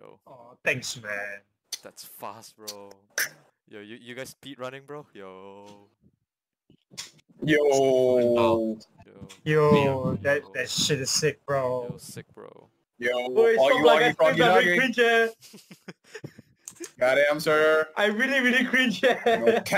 Yo, Oh, thanks, man. that's fast, bro. Yo, you, you guys speed running, bro? Yo, Yo. yo, Yo, that, that shit is sick, bro. yo, sick, bro. Yo. Boy, all you like Augie I Froggy think I'm really cringe, eh? Goddamn, sir. I really, really cringe, eh? No